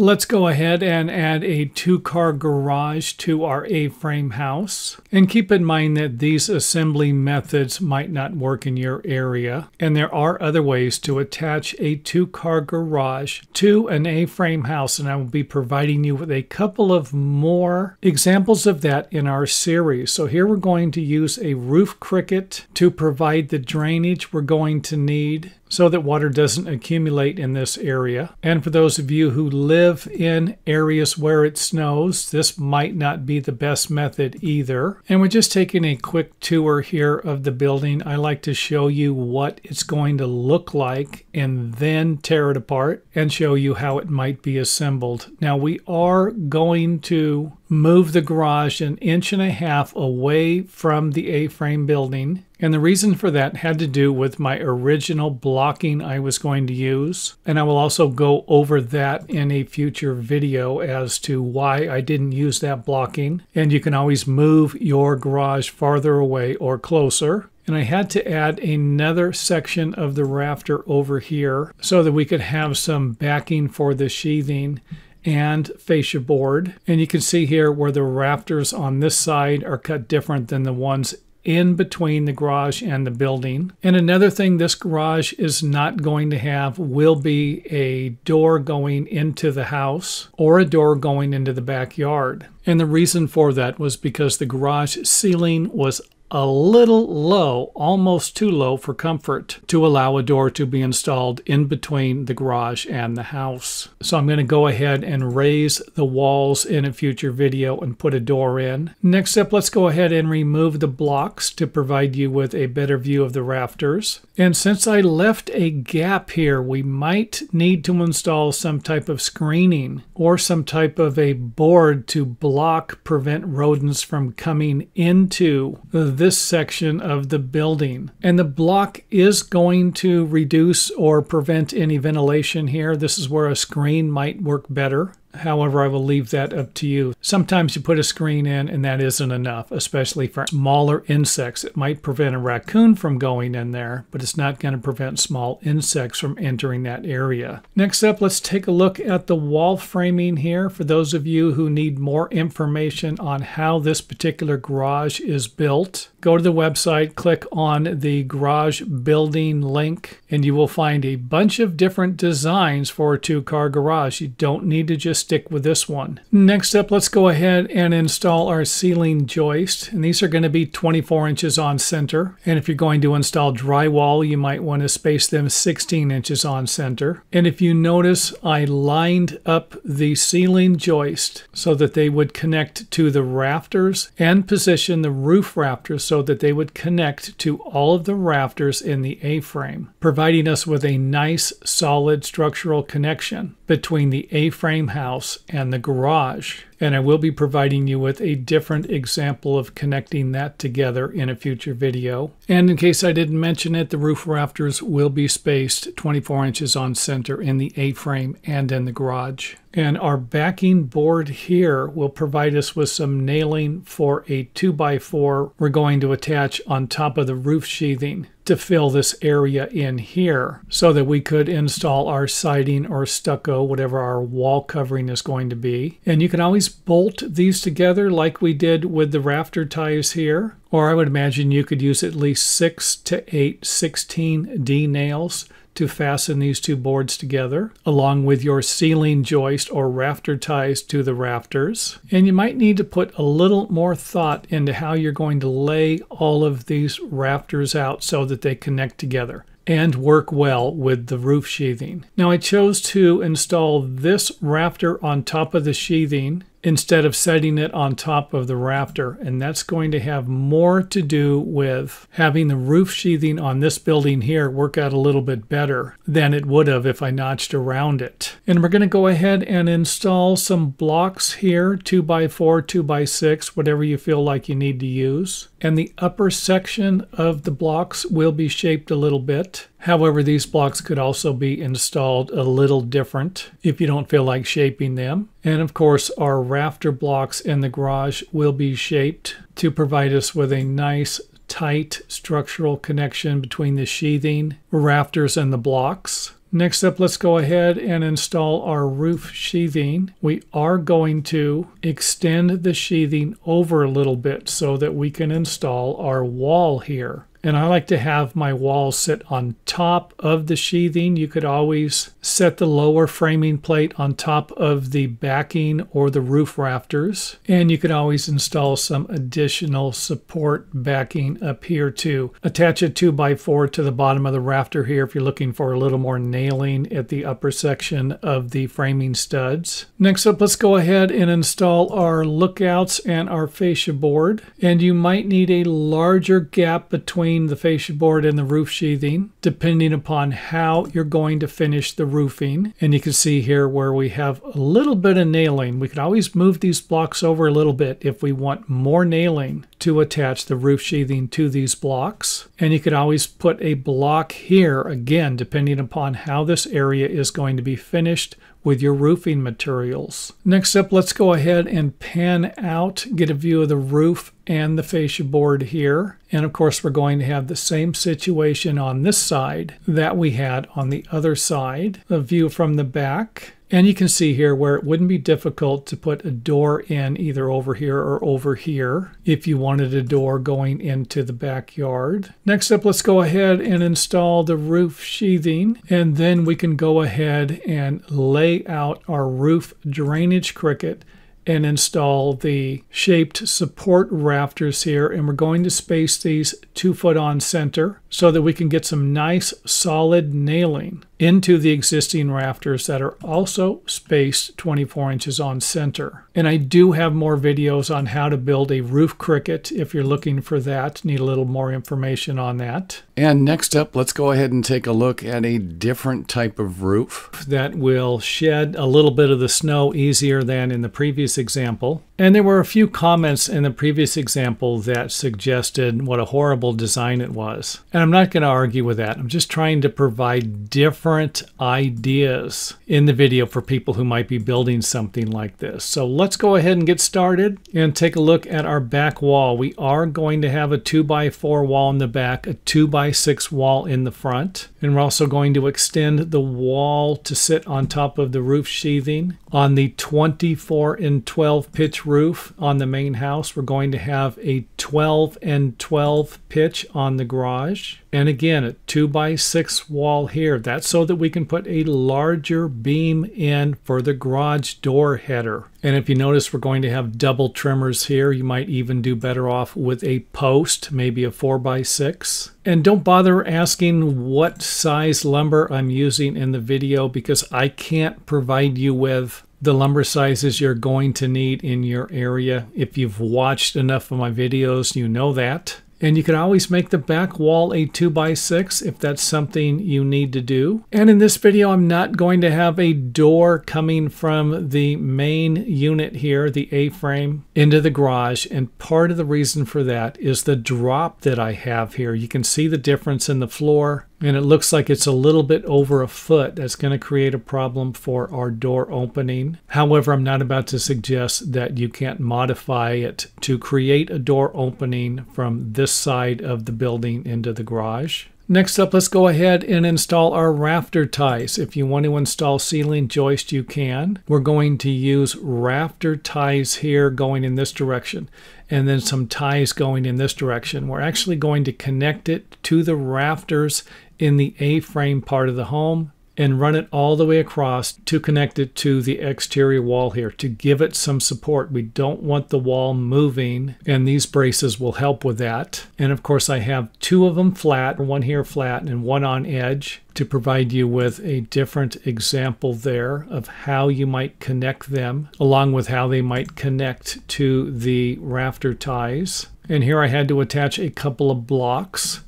Let's go ahead and add a two-car garage to our A-frame house. And keep in mind that these assembly methods might not work in your area. And there are other ways to attach a two-car garage to an A-frame house. And I will be providing you with a couple of more examples of that in our series. So here we're going to use a roof cricket to provide the drainage we're going to need so that water doesn't accumulate in this area. And for those of you who live in areas where it snows, this might not be the best method either. And we're just taking a quick tour here of the building. I like to show you what it's going to look like and then tear it apart and show you how it might be assembled. Now we are going to move the garage an inch and a half away from the A-frame building. And the reason for that had to do with my original blocking I was going to use. And I will also go over that in a future video as to why I didn't use that blocking. And you can always move your garage farther away or closer. And I had to add another section of the rafter over here so that we could have some backing for the sheathing and fascia board. And you can see here where the rafters on this side are cut different than the ones in between the garage and the building. And another thing this garage is not going to have will be a door going into the house or a door going into the backyard. And the reason for that was because the garage ceiling was a little low, almost too low for comfort to allow a door to be installed in between the garage and the house. So I'm going to go ahead and raise the walls in a future video and put a door in. Next up, let's go ahead and remove the blocks to provide you with a better view of the rafters. And since I left a gap here, we might need to install some type of screening or some type of a board to block, prevent rodents from coming into the this section of the building. And the block is going to reduce or prevent any ventilation here. This is where a screen might work better. However, I will leave that up to you. Sometimes you put a screen in and that isn't enough, especially for smaller insects. It might prevent a raccoon from going in there, but it's not going to prevent small insects from entering that area. Next up, let's take a look at the wall framing here for those of you who need more information on how this particular garage is built. Go to the website, click on the garage building link, and you will find a bunch of different designs for a two-car garage. You don't need to just stick with this one. Next up, let's go ahead and install our ceiling joist. And these are going to be 24 inches on center. And if you're going to install drywall, you might want to space them 16 inches on center. And if you notice, I lined up the ceiling joist so that they would connect to the rafters and position the roof rafters so that they would connect to all of the rafters in the A-frame, providing us with a nice solid structural connection between the A-frame house and the garage and I will be providing you with a different example of connecting that together in a future video. And in case I didn't mention it, the roof rafters will be spaced 24 inches on center in the A-frame and in the garage. And our backing board here will provide us with some nailing for a 2x4 we're going to attach on top of the roof sheathing to fill this area in here so that we could install our siding or stucco, whatever our wall covering is going to be. And you can always bolt these together like we did with the rafter ties here. Or I would imagine you could use at least six to eight 16D nails to fasten these two boards together, along with your ceiling joist or rafter ties to the rafters. And you might need to put a little more thought into how you're going to lay all of these rafters out so that they connect together and work well with the roof sheathing. Now I chose to install this rafter on top of the sheathing instead of setting it on top of the rafter. And that's going to have more to do with having the roof sheathing on this building here work out a little bit better than it would have if I notched around it. And we're going to go ahead and install some blocks here, 2x4, 2x6, whatever you feel like you need to use. And the upper section of the blocks will be shaped a little bit. However, these blocks could also be installed a little different if you don't feel like shaping them. And of course, our rafter blocks in the garage will be shaped to provide us with a nice tight structural connection between the sheathing, rafters, and the blocks. Next up, let's go ahead and install our roof sheathing. We are going to extend the sheathing over a little bit so that we can install our wall here. And I like to have my wall sit on top of the sheathing. You could always set the lower framing plate on top of the backing or the roof rafters. And you could always install some additional support backing up here too. Attach a 2x4 to the bottom of the rafter here if you're looking for a little more nailing at the upper section of the framing studs. Next up, let's go ahead and install our lookouts and our fascia board. And you might need a larger gap between between the fascia board and the roof sheathing, depending upon how you're going to finish the roofing. And you can see here where we have a little bit of nailing. We could always move these blocks over a little bit if we want more nailing to attach the roof sheathing to these blocks. And you could always put a block here, again, depending upon how this area is going to be finished with your roofing materials. Next up, let's go ahead and pan out, get a view of the roof and the fascia board here. And of course, we're going to have the same situation on this side that we had on the other side. A view from the back and you can see here where it wouldn't be difficult to put a door in either over here or over here if you wanted a door going into the backyard. Next up, let's go ahead and install the roof sheathing and then we can go ahead and lay out our roof drainage cricket and install the shaped support rafters here and we're going to space these two foot on center so that we can get some nice solid nailing into the existing rafters that are also spaced 24 inches on center. And I do have more videos on how to build a roof cricket if you're looking for that, need a little more information on that. And next up, let's go ahead and take a look at a different type of roof. That will shed a little bit of the snow easier than in the previous example. And there were a few comments in the previous example that suggested what a horrible design it was. And I'm not going to argue with that. I'm just trying to provide different ideas in the video for people who might be building something like this. So let's go ahead and get started and take a look at our back wall. We are going to have a 2x4 wall in the back, a 2x6 wall in the front. And we're also going to extend the wall to sit on top of the roof sheathing. On the 24 and 12 pitch roof on the main house. We're going to have a 12 and 12 pitch on the garage. And again, a 2 by 6 wall here. That's so that we can put a larger beam in for the garage door header. And if you notice, we're going to have double trimmers here. You might even do better off with a post, maybe a 4 by 6 And don't bother asking what size lumber I'm using in the video because I can't provide you with the lumber sizes you're going to need in your area. If you've watched enough of my videos, you know that. And you can always make the back wall a 2x6 if that's something you need to do. And in this video, I'm not going to have a door coming from the main unit here, the A-frame, into the garage. And part of the reason for that is the drop that I have here. You can see the difference in the floor and it looks like it's a little bit over a foot. That's going to create a problem for our door opening. However, I'm not about to suggest that you can't modify it to create a door opening from this side of the building into the garage. Next up, let's go ahead and install our rafter ties. If you want to install ceiling joist, you can. We're going to use rafter ties here going in this direction and then some ties going in this direction. We're actually going to connect it to the rafters in the A-frame part of the home and run it all the way across to connect it to the exterior wall here to give it some support. We don't want the wall moving and these braces will help with that. And of course I have two of them flat, one here flat and one on edge to provide you with a different example there of how you might connect them along with how they might connect to the rafter ties. And here I had to attach a couple of blocks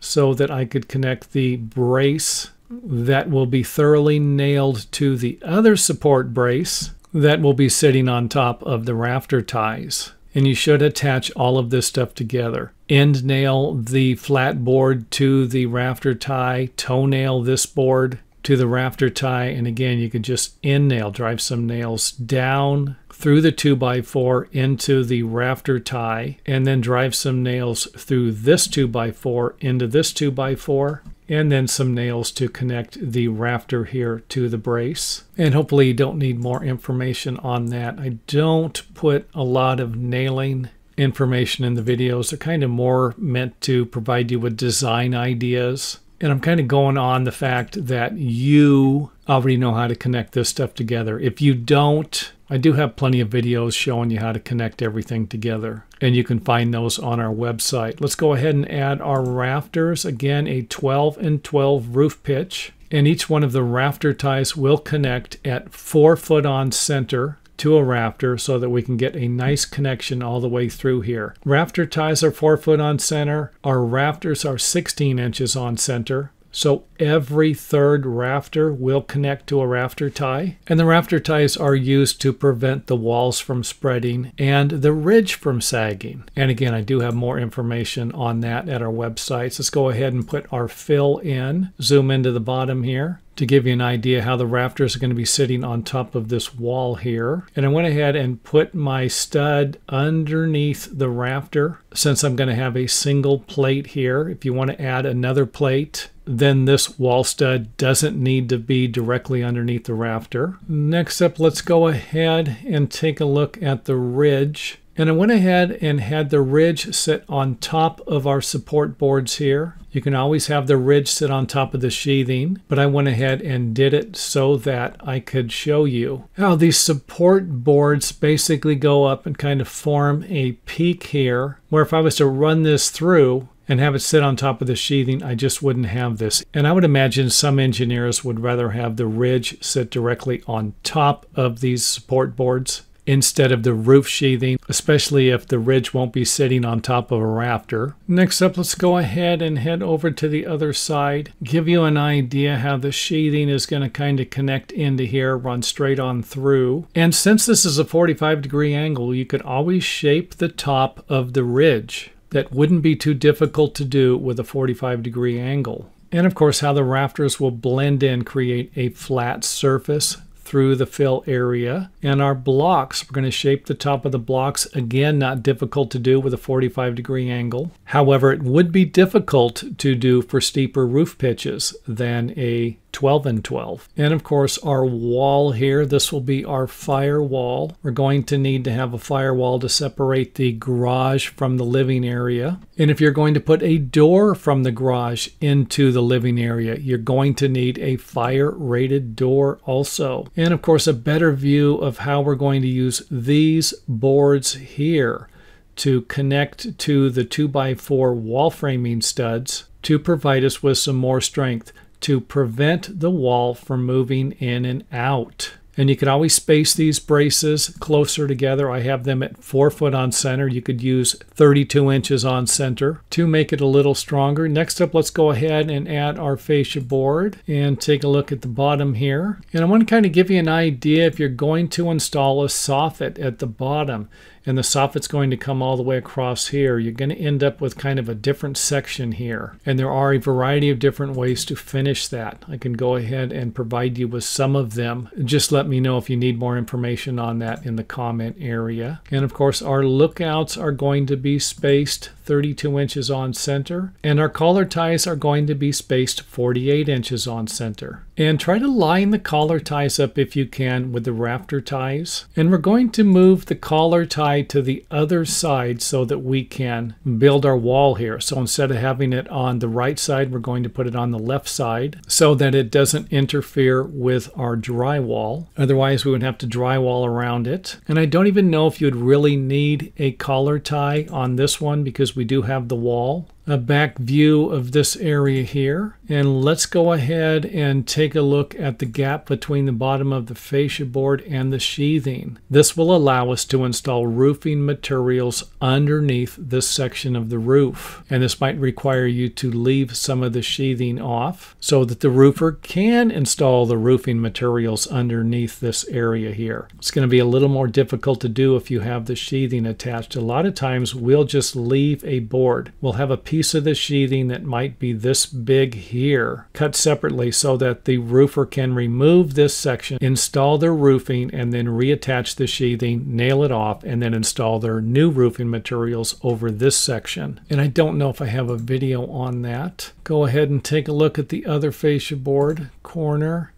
so that I could connect the brace that will be thoroughly nailed to the other support brace that will be sitting on top of the rafter ties. And you should attach all of this stuff together. End nail the flat board to the rafter tie, toe nail this board to the rafter tie, and again, you can just end nail, drive some nails down through the 2x4 into the rafter tie, and then drive some nails through this 2x4 into this 2x4 and then some nails to connect the rafter here to the brace. And hopefully you don't need more information on that. I don't put a lot of nailing information in the videos. They're kind of more meant to provide you with design ideas. And I'm kind of going on the fact that you already know how to connect this stuff together. If you don't, I do have plenty of videos showing you how to connect everything together, and you can find those on our website. Let's go ahead and add our rafters. Again, a 12 and 12 roof pitch, and each one of the rafter ties will connect at 4 foot on center to a rafter so that we can get a nice connection all the way through here. Rafter ties are 4 foot on center. Our rafters are 16 inches on center. So every third rafter will connect to a rafter tie. And the rafter ties are used to prevent the walls from spreading and the ridge from sagging. And again, I do have more information on that at our websites. Let's go ahead and put our fill in, zoom into the bottom here to give you an idea how the rafters are going to be sitting on top of this wall here. And I went ahead and put my stud underneath the rafter since I'm going to have a single plate here. If you want to add another plate, then this wall stud doesn't need to be directly underneath the rafter. Next up, let's go ahead and take a look at the ridge. And I went ahead and had the ridge sit on top of our support boards here. You can always have the ridge sit on top of the sheathing, but I went ahead and did it so that I could show you how these support boards basically go up and kind of form a peak here, where if I was to run this through, and have it sit on top of the sheathing, I just wouldn't have this. And I would imagine some engineers would rather have the ridge sit directly on top of these support boards instead of the roof sheathing, especially if the ridge won't be sitting on top of a rafter. Next up, let's go ahead and head over to the other side, give you an idea how the sheathing is going to kind of connect into here, run straight on through. And since this is a 45 degree angle, you could always shape the top of the ridge. That wouldn't be too difficult to do with a 45 degree angle. And of course, how the rafters will blend in, create a flat surface through the fill area. And our blocks, we're going to shape the top of the blocks. Again, not difficult to do with a 45 degree angle. However, it would be difficult to do for steeper roof pitches than a 12 and 12. And of course, our wall here, this will be our firewall. We're going to need to have a firewall to separate the garage from the living area. And if you're going to put a door from the garage into the living area, you're going to need a fire rated door also. And of course, a better view of how we're going to use these boards here to connect to the 2x4 wall framing studs to provide us with some more strength to prevent the wall from moving in and out. And you can always space these braces closer together. I have them at four foot on center. You could use 32 inches on center to make it a little stronger. Next up, let's go ahead and add our fascia board and take a look at the bottom here. And I want to kind of give you an idea if you're going to install a soffit at the bottom and the soffit's going to come all the way across here, you're going to end up with kind of a different section here. And there are a variety of different ways to finish that. I can go ahead and provide you with some of them. Just let me know if you need more information on that in the comment area. And of course, our lookouts are going to be spaced 32 inches on center, and our collar ties are going to be spaced 48 inches on center. And try to line the collar ties up if you can with the rafter ties. And we're going to move the collar tie to the other side so that we can build our wall here. So instead of having it on the right side, we're going to put it on the left side so that it doesn't interfere with our drywall. Otherwise, we would have to drywall around it. And I don't even know if you'd really need a collar tie on this one because we do have the wall a back view of this area here. And let's go ahead and take a look at the gap between the bottom of the fascia board and the sheathing. This will allow us to install roofing materials underneath this section of the roof. And this might require you to leave some of the sheathing off so that the roofer can install the roofing materials underneath this area here. It's going to be a little more difficult to do if you have the sheathing attached. A lot of times we'll just leave a board. We'll have a piece piece of the sheathing that might be this big here, cut separately so that the roofer can remove this section, install their roofing, and then reattach the sheathing, nail it off, and then install their new roofing materials over this section. And I don't know if I have a video on that. Go ahead and take a look at the other fascia board corner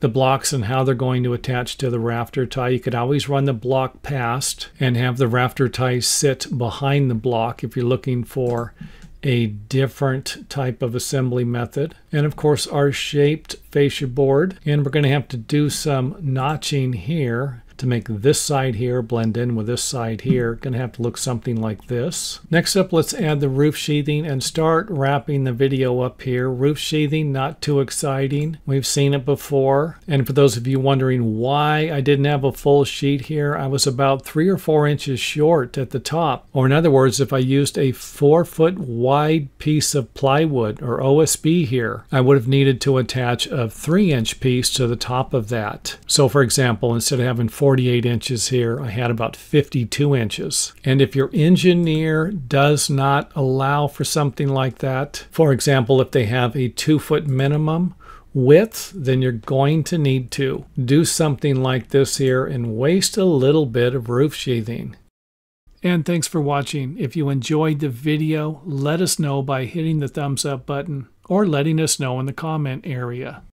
the blocks and how they're going to attach to the rafter tie. You could always run the block past and have the rafter tie sit behind the block if you're looking for a different type of assembly method. And of course our shaped fascia board. And we're going to have to do some notching here to make this side here blend in with this side here. To have to look something like this. Next up, let's add the roof sheathing and start wrapping the video up here. Roof sheathing, not too exciting. We've seen it before. And for those of you wondering why I didn't have a full sheet here, I was about three or four inches short at the top. Or in other words, if I used a four foot wide piece of plywood or OSB here, I would have needed to attach a three inch piece to the top of that. So for example, instead of having four 48 inches here. I had about 52 inches. And if your engineer does not allow for something like that, for example, if they have a two foot minimum, width, then you're going to need to do something like this here and waste a little bit of roof sheathing. And thanks for watching. If you enjoyed the video, let us know by hitting the thumbs up button or letting us know in the comment area.